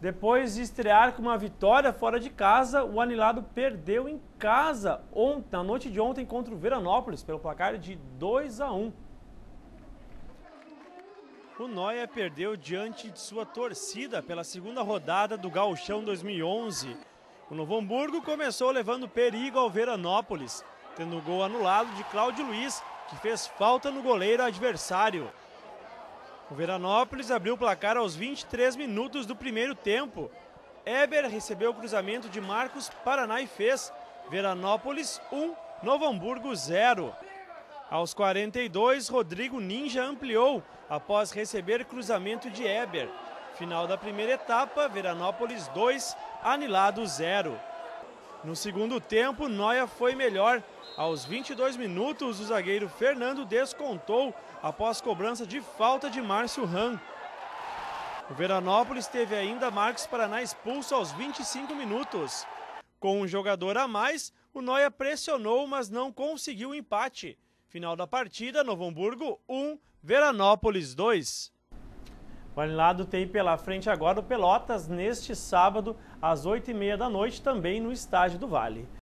Depois de estrear com uma vitória fora de casa, o Anilado perdeu em casa ontem, na noite de ontem contra o Veranópolis pelo placar de 2 a 1. O Noia perdeu diante de sua torcida pela segunda rodada do Gauchão 2011. O Novo Hamburgo começou levando perigo ao Veranópolis, tendo o gol anulado de Cláudio Luiz, que fez falta no goleiro adversário. O Veranópolis abriu o placar aos 23 minutos do primeiro tempo. Eber recebeu o cruzamento de Marcos Paraná e fez. Veranópolis 1, Novo Hamburgo 0. Aos 42, Rodrigo Ninja ampliou após receber cruzamento de Eber. Final da primeira etapa, Veranópolis 2, Anilado 0. No segundo tempo, Noia foi melhor. Aos 22 minutos, o zagueiro Fernando descontou após cobrança de falta de Márcio Ram. O Veranópolis teve ainda Marcos Paraná expulso aos 25 minutos. Com um jogador a mais, o Noia pressionou, mas não conseguiu o empate. Final da partida, Novo Hamburgo 1, Veranópolis 2. O Anilado tem pela frente agora o Pelotas neste sábado, às 8h30 da noite, também no Estádio do Vale.